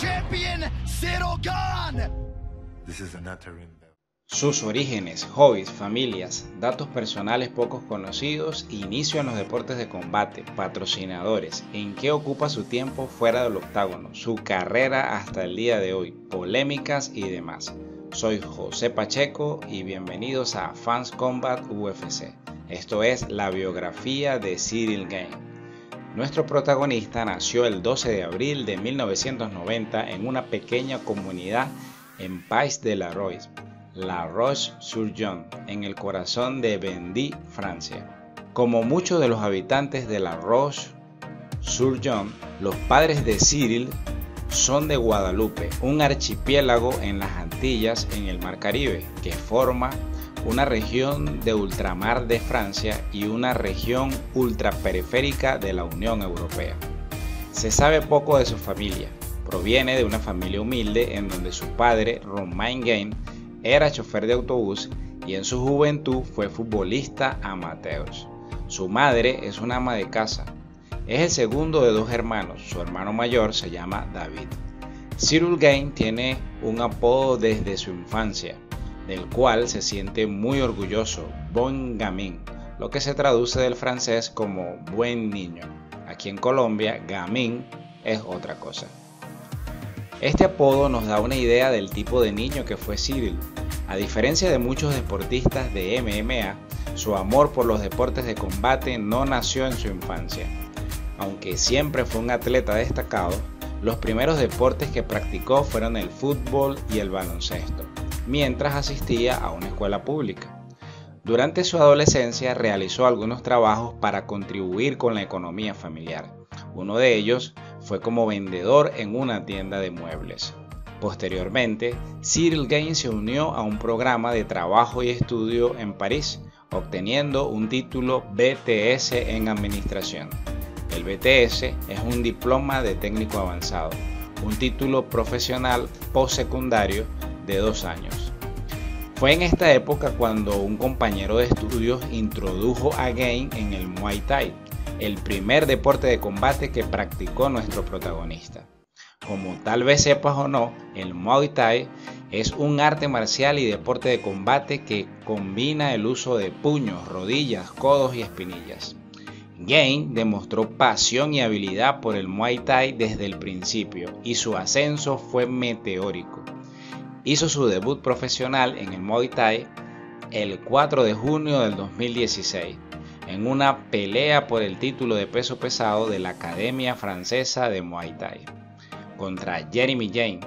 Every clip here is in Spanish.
champion, Sus orígenes, hobbies, familias, datos personales pocos conocidos, inicio en los deportes de combate, patrocinadores, en qué ocupa su tiempo fuera del octágono, su carrera hasta el día de hoy, polémicas y demás. Soy José Pacheco y bienvenidos a Fans Combat UFC. Esto es la biografía de Cyril Game. Nuestro protagonista nació el 12 de abril de 1990 en una pequeña comunidad en Pays de la Roche, La Roche-sur-Yon, en el corazón de Vendy, Francia. Como muchos de los habitantes de La Roche-sur-Yon, los padres de Cyril son de Guadalupe, un archipiélago en las Antillas en el Mar Caribe, que forma una región de ultramar de Francia y una región ultraperiférica de la Unión Europea. Se sabe poco de su familia. Proviene de una familia humilde en donde su padre, Romain Gain, era chofer de autobús y en su juventud fue futbolista amateur. Su madre es una ama de casa. Es el segundo de dos hermanos. Su hermano mayor se llama David. Cyril Gain tiene un apodo desde su infancia del cual se siente muy orgulloso, Bon Gamin, lo que se traduce del francés como buen niño. Aquí en Colombia, Gamin es otra cosa. Este apodo nos da una idea del tipo de niño que fue Cyril. A diferencia de muchos deportistas de MMA, su amor por los deportes de combate no nació en su infancia. Aunque siempre fue un atleta destacado, los primeros deportes que practicó fueron el fútbol y el baloncesto mientras asistía a una escuela pública. Durante su adolescencia realizó algunos trabajos para contribuir con la economía familiar. Uno de ellos fue como vendedor en una tienda de muebles. Posteriormente, Cyril Gaines se unió a un programa de trabajo y estudio en París, obteniendo un título BTS en Administración. El BTS es un diploma de técnico avanzado, un título profesional postsecundario de dos años. Fue en esta época cuando un compañero de estudios introdujo a Gain en el Muay Thai, el primer deporte de combate que practicó nuestro protagonista. Como tal vez sepas o no, el Muay Thai es un arte marcial y deporte de combate que combina el uso de puños, rodillas, codos y espinillas. Gain demostró pasión y habilidad por el Muay Thai desde el principio y su ascenso fue meteórico. Hizo su debut profesional en el Muay Thai el 4 de junio del 2016 en una pelea por el título de peso pesado de la Academia Francesa de Muay Thai contra Jeremy Jane.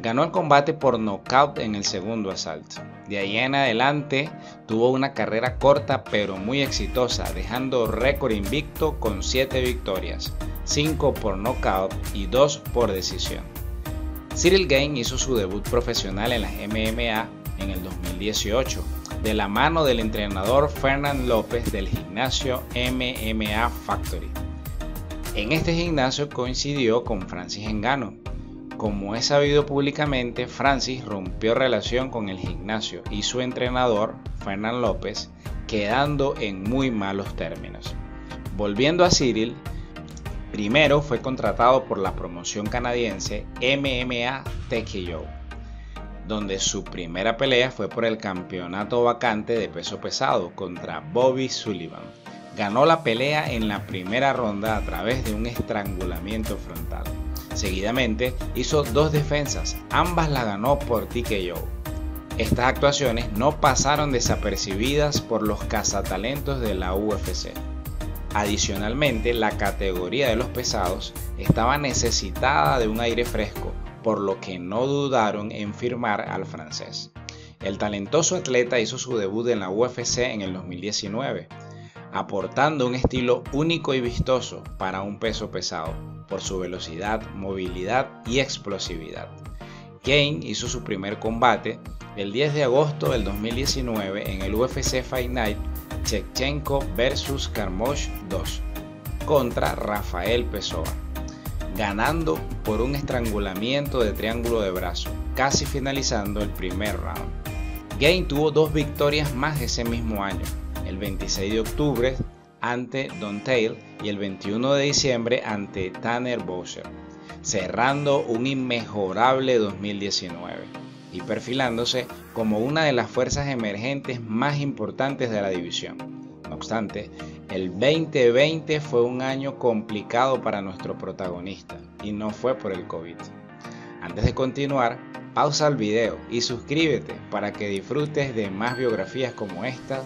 Ganó el combate por nocaut en el segundo asalto. De ahí en adelante tuvo una carrera corta pero muy exitosa, dejando récord invicto con 7 victorias, 5 por nocaut y 2 por decisión. Cyril Gain hizo su debut profesional en las MMA en el 2018, de la mano del entrenador Fernand López del gimnasio MMA Factory. En este gimnasio coincidió con Francis Engano. Como es sabido públicamente, Francis rompió relación con el gimnasio y su entrenador, Fernand López, quedando en muy malos términos. Volviendo a Cyril, Primero fue contratado por la promoción canadiense MMA TKO, donde su primera pelea fue por el campeonato vacante de peso pesado contra Bobby Sullivan. Ganó la pelea en la primera ronda a través de un estrangulamiento frontal. Seguidamente hizo dos defensas, ambas las ganó por TKO. Estas actuaciones no pasaron desapercibidas por los cazatalentos de la UFC. Adicionalmente, la categoría de los pesados estaba necesitada de un aire fresco, por lo que no dudaron en firmar al francés. El talentoso atleta hizo su debut en la UFC en el 2019, aportando un estilo único y vistoso para un peso pesado, por su velocidad, movilidad y explosividad. Kane hizo su primer combate el 10 de agosto del 2019 en el UFC Fight Night Chechenko versus Karmosh 2 contra Rafael Pessoa, ganando por un estrangulamiento de triángulo de brazo, casi finalizando el primer round. Gain tuvo dos victorias más ese mismo año, el 26 de octubre ante Don Tail y el 21 de diciembre ante Tanner Bowser. cerrando un inmejorable 2019 y perfilándose como una de las fuerzas emergentes más importantes de la división. No obstante, el 2020 fue un año complicado para nuestro protagonista y no fue por el COVID. Antes de continuar, pausa el video y suscríbete para que disfrutes de más biografías como esta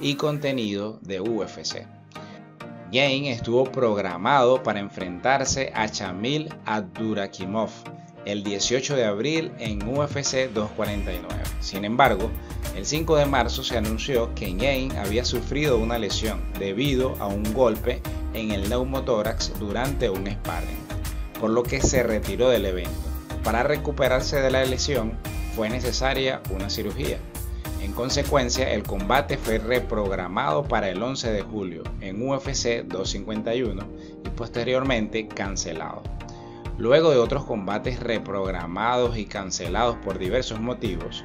y contenido de UFC. Gain estuvo programado para enfrentarse a Chamil Abdurakimov el 18 de abril en UFC 249. Sin embargo, el 5 de marzo se anunció que Gain había sufrido una lesión debido a un golpe en el neumotórax durante un sparring, por lo que se retiró del evento. Para recuperarse de la lesión fue necesaria una cirugía. En consecuencia, el combate fue reprogramado para el 11 de julio en UFC 251 y posteriormente cancelado. Luego de otros combates reprogramados y cancelados por diversos motivos,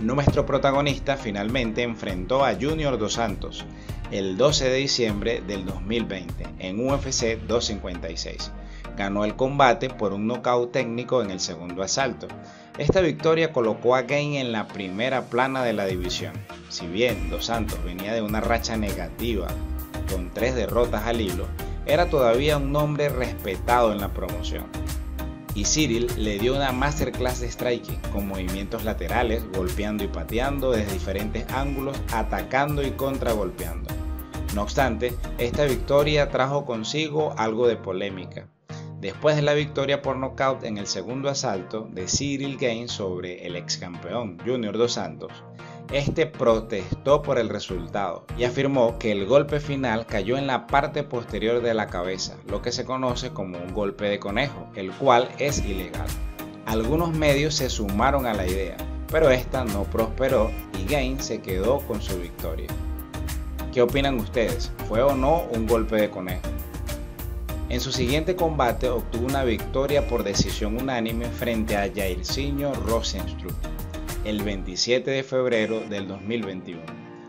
nuestro protagonista finalmente enfrentó a Junior Dos Santos el 12 de diciembre del 2020 en UFC 256. Ganó el combate por un nocaut técnico en el segundo asalto esta victoria colocó a Gain en la primera plana de la división. Si bien Dos Santos venía de una racha negativa con tres derrotas al hilo, era todavía un nombre respetado en la promoción. Y Cyril le dio una masterclass de striking con movimientos laterales, golpeando y pateando desde diferentes ángulos, atacando y contragolpeando. No obstante, esta victoria trajo consigo algo de polémica, Después de la victoria por nocaut en el segundo asalto de Cyril Gaines sobre el ex campeón Junior Dos Santos, este protestó por el resultado y afirmó que el golpe final cayó en la parte posterior de la cabeza, lo que se conoce como un golpe de conejo, el cual es ilegal. Algunos medios se sumaron a la idea, pero esta no prosperó y Gaines se quedó con su victoria. ¿Qué opinan ustedes? ¿Fue o no un golpe de conejo? En su siguiente combate obtuvo una victoria por decisión unánime frente a Jairzinho Rosenstruck el 27 de febrero del 2021.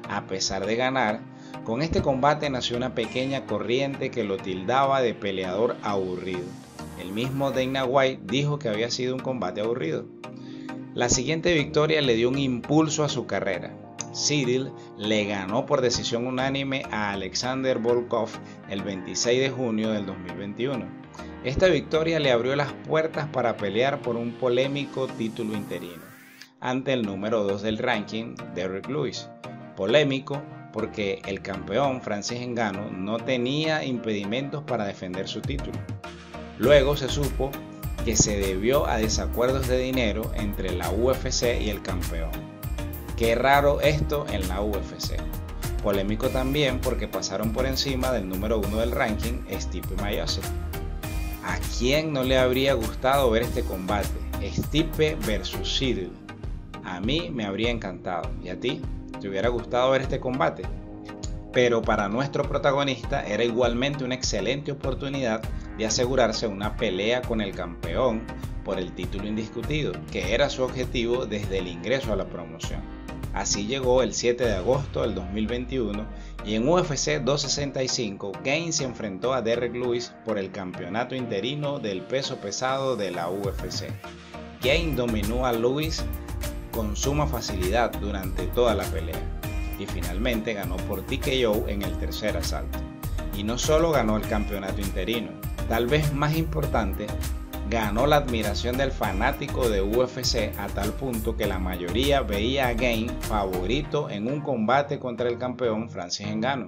A pesar de ganar, con este combate nació una pequeña corriente que lo tildaba de peleador aburrido. El mismo Dana White dijo que había sido un combate aburrido. La siguiente victoria le dio un impulso a su carrera, Cyril le ganó por decisión unánime a Alexander Volkov el 26 de junio del 2021. Esta victoria le abrió las puertas para pelear por un polémico título interino ante el número 2 del ranking, Derrick Lewis. Polémico porque el campeón Francis Engano no tenía impedimentos para defender su título. Luego se supo que se debió a desacuerdos de dinero entre la UFC y el campeón Qué raro esto en la UFC. Polémico también porque pasaron por encima del número uno del ranking, Stipe Miocic. ¿A quién no le habría gustado ver este combate? Stipe versus Cyril. A mí me habría encantado. ¿Y a ti? ¿Te hubiera gustado ver este combate? Pero para nuestro protagonista era igualmente una excelente oportunidad de asegurarse una pelea con el campeón por el título indiscutido, que era su objetivo desde el ingreso a la promoción. Así llegó el 7 de agosto del 2021 y en UFC 265 Gaines se enfrentó a Derek Lewis por el campeonato interino del peso pesado de la UFC. Gaines dominó a Lewis con suma facilidad durante toda la pelea y finalmente ganó por TKO en el tercer asalto. Y no solo ganó el campeonato interino, tal vez más importante, ganó la admiración del fanático de UFC a tal punto que la mayoría veía a Gain favorito en un combate contra el campeón Francis Ngannou.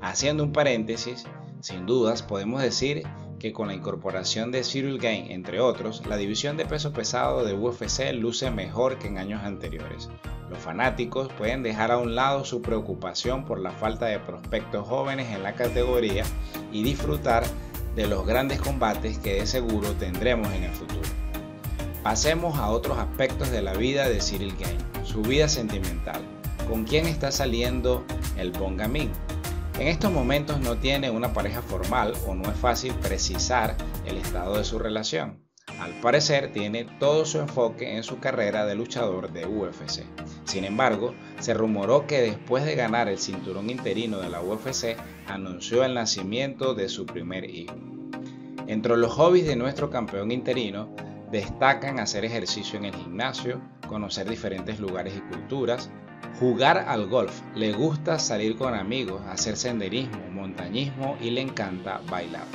Haciendo un paréntesis, sin dudas podemos decir que con la incorporación de Cyril Gain, entre otros, la división de peso pesado de UFC luce mejor que en años anteriores. Los fanáticos pueden dejar a un lado su preocupación por la falta de prospectos jóvenes en la categoría y disfrutar de los grandes combates que de seguro tendremos en el futuro. Pasemos a otros aspectos de la vida de Cyril Gain, su vida sentimental. ¿Con quién está saliendo el Bongamin? En estos momentos no tiene una pareja formal o no es fácil precisar el estado de su relación. Al parecer tiene todo su enfoque en su carrera de luchador de UFC. Sin embargo, se rumoró que después de ganar el cinturón interino de la UFC, anunció el nacimiento de su primer hijo. Entre los hobbies de nuestro campeón interino destacan hacer ejercicio en el gimnasio, conocer diferentes lugares y culturas, jugar al golf, le gusta salir con amigos, hacer senderismo, montañismo y le encanta bailar.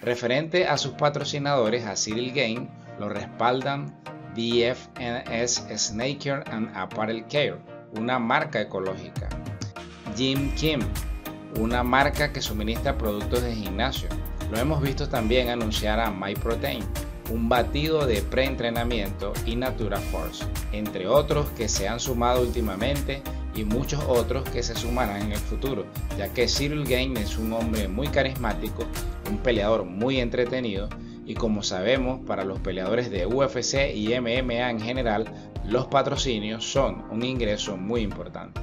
Referente a sus patrocinadores, a Cyril Gain, lo respaldan DFNS Snaker and Apparel Care, una marca ecológica. Jim Kim, una marca que suministra productos de gimnasio. Lo hemos visto también anunciar a MyProtein, un batido de preentrenamiento y Natura Force, entre otros que se han sumado últimamente y muchos otros que se sumarán en el futuro, ya que Cyril Gain es un hombre muy carismático, un peleador muy entretenido y como sabemos para los peleadores de UFC y MMA en general, los patrocinios son un ingreso muy importante.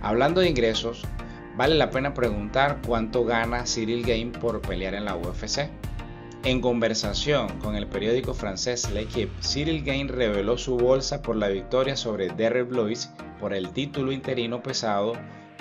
Hablando de ingresos, vale la pena preguntar cuánto gana Cyril Gain por pelear en la UFC. En conversación con el periódico francés L'Equipe, Cyril Gain reveló su bolsa por la victoria sobre Derrick Lewis por el título interino pesado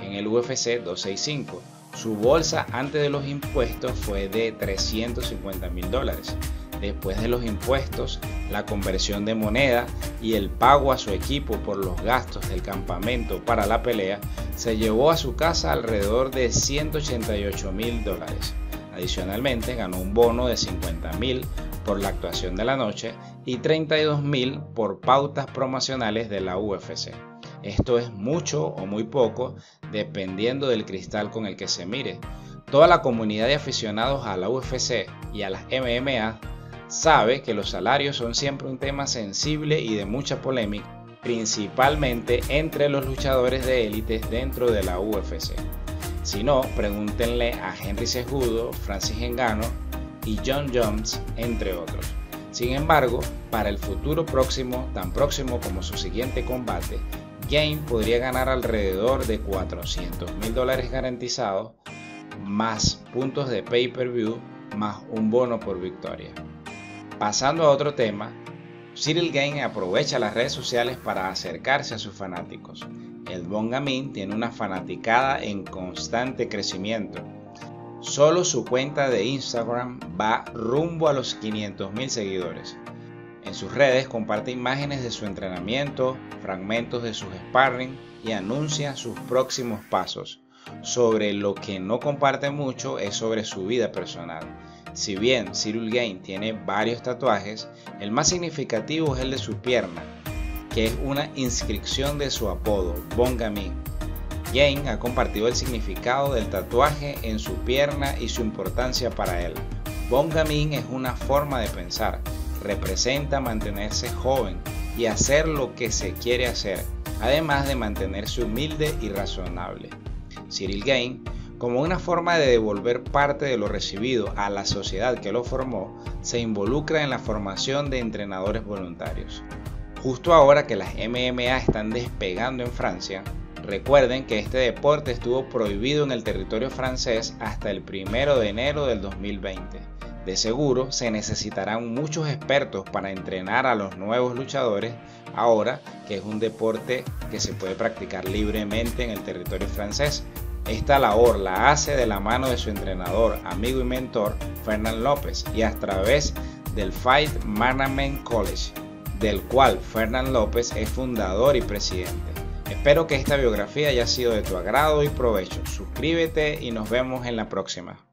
en el UFC 265. Su bolsa antes de los impuestos fue de 350 mil dólares. Después de los impuestos, la conversión de moneda y el pago a su equipo por los gastos del campamento para la pelea, se llevó a su casa alrededor de 188 mil dólares. Adicionalmente, ganó un bono de 50 mil por la actuación de la noche y 32 mil por pautas promocionales de la UFC. Esto es mucho o muy poco dependiendo del cristal con el que se mire. Toda la comunidad de aficionados a la UFC y a las MMA sabe que los salarios son siempre un tema sensible y de mucha polémica, principalmente entre los luchadores de élite dentro de la UFC. Si no, pregúntenle a Henry Sejudo, Francis Engano y John Jones, entre otros. Sin embargo, para el futuro próximo, tan próximo como su siguiente combate, Game podría ganar alrededor de 400 mil dólares garantizados, más puntos de pay-per-view, más un bono por victoria. Pasando a otro tema, Cyril Gain aprovecha las redes sociales para acercarse a sus fanáticos el Bongamin tiene una fanaticada en constante crecimiento. Solo su cuenta de Instagram va rumbo a los 500.000 seguidores. En sus redes comparte imágenes de su entrenamiento, fragmentos de sus sparring y anuncia sus próximos pasos. Sobre lo que no comparte mucho es sobre su vida personal. Si bien Cyril Gain tiene varios tatuajes, el más significativo es el de su pierna, que es una inscripción de su apodo, Bongami. Jane ha compartido el significado del tatuaje en su pierna y su importancia para él. Bongamin es una forma de pensar, representa mantenerse joven y hacer lo que se quiere hacer, además de mantenerse humilde y razonable. Cyril Gain, como una forma de devolver parte de lo recibido a la sociedad que lo formó, se involucra en la formación de entrenadores voluntarios. Justo ahora que las MMA están despegando en Francia, recuerden que este deporte estuvo prohibido en el territorio francés hasta el 1 de enero del 2020. De seguro se necesitarán muchos expertos para entrenar a los nuevos luchadores ahora que es un deporte que se puede practicar libremente en el territorio francés. Esta labor la hace de la mano de su entrenador, amigo y mentor, Fernand López, y a través del Fight Management College del cual Fernán López es fundador y presidente. Espero que esta biografía haya sido de tu agrado y provecho. Suscríbete y nos vemos en la próxima.